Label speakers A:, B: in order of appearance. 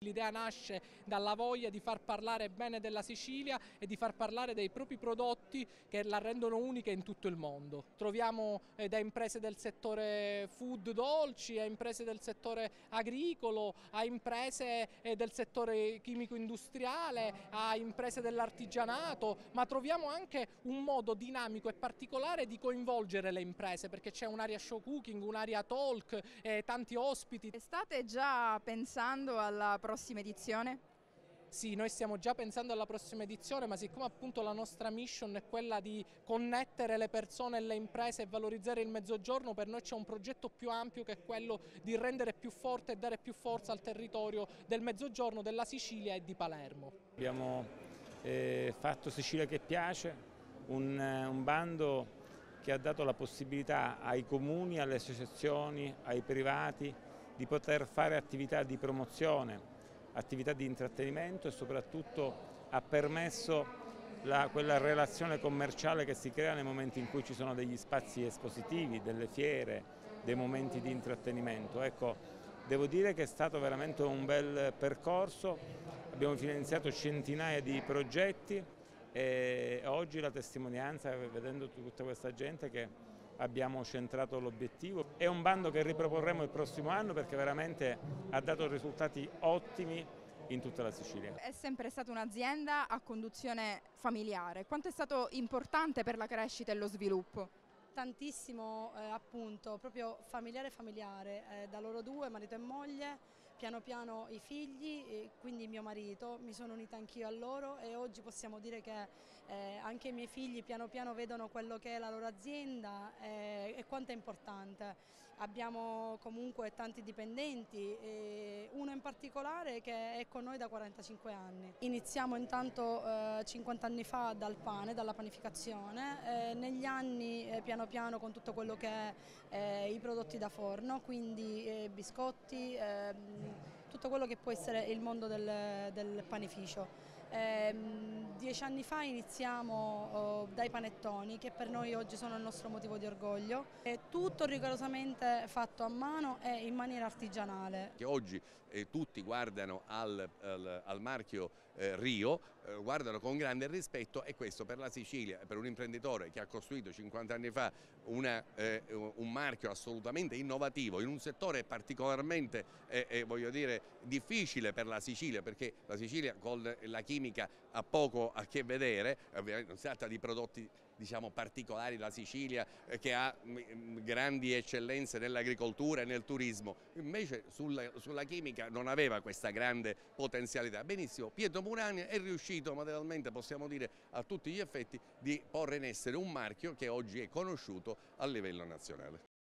A: L'idea nasce dalla voglia di far parlare bene della Sicilia e di far parlare dei propri prodotti che la rendono unica in tutto il mondo. Troviamo eh, da imprese del settore food dolci a imprese del settore agricolo, a imprese eh, del settore chimico industriale, a imprese dell'artigianato, ma troviamo anche un modo dinamico e particolare di coinvolgere le imprese perché c'è un'area show cooking, un'area talk, eh, tanti ospiti.
B: State già pensando alla prossima edizione?
A: Sì, noi stiamo già pensando alla prossima edizione, ma siccome appunto la nostra mission è quella di connettere le persone e le imprese e valorizzare il mezzogiorno, per noi c'è un progetto più ampio che è quello di rendere più forte e dare più forza al territorio del mezzogiorno, della Sicilia e di Palermo.
C: Abbiamo eh, fatto Sicilia che piace, un, un bando che ha dato la possibilità ai comuni, alle associazioni, ai privati di poter fare attività di promozione, attività di intrattenimento e soprattutto ha permesso la, quella relazione commerciale che si crea nei momenti in cui ci sono degli spazi espositivi, delle fiere, dei momenti di intrattenimento. Ecco, devo dire che è stato veramente un bel percorso, abbiamo finanziato centinaia di progetti e oggi la testimonianza, vedendo tutta questa gente che abbiamo centrato l'obiettivo. È un bando che riproporremo il prossimo anno perché veramente ha dato risultati ottimi in tutta la Sicilia.
B: È sempre stata un'azienda a conduzione familiare. Quanto è stato importante per la crescita e lo sviluppo?
D: Tantissimo eh, appunto, proprio familiare familiare, eh, da loro due, marito e moglie, piano piano i figli, quindi mio marito, mi sono unita anch'io a loro e oggi possiamo dire che eh, anche i miei figli piano piano vedono quello che è la loro azienda eh, e quanto è importante. Abbiamo comunque tanti dipendenti, eh, uno in particolare che è con noi da 45 anni. Iniziamo intanto 50 anni fa dal pane, dalla panificazione, negli anni piano piano con tutto quello che è i prodotti da forno, quindi biscotti, ehm, tutto quello che può essere il mondo del, del panificio. Eh, dieci anni fa iniziamo oh, dai panettoni che per noi oggi sono il nostro motivo di orgoglio. È tutto rigorosamente fatto a mano e in maniera artigianale.
E: Oggi eh, tutti guardano al, al, al marchio eh, Rio, eh, guardano con grande rispetto e questo per la Sicilia, per un imprenditore che ha costruito 50 anni fa una, eh, un marchio assolutamente innovativo in un settore particolarmente eh, voglio dire, difficile per la Sicilia perché la Sicilia con la chimica ha poco a che vedere, non si tratta di prodotti diciamo, particolari della Sicilia eh, che ha mm, mm, grandi eccellenze nell'agricoltura e nel turismo, invece sulla, sulla, chimica non aveva questa grande potenzialità. Benissimo, Pietro Murani è riuscito materialmente, possiamo dire a tutti gli effetti, di porre in essere un marchio che oggi è conosciuto a livello nazionale.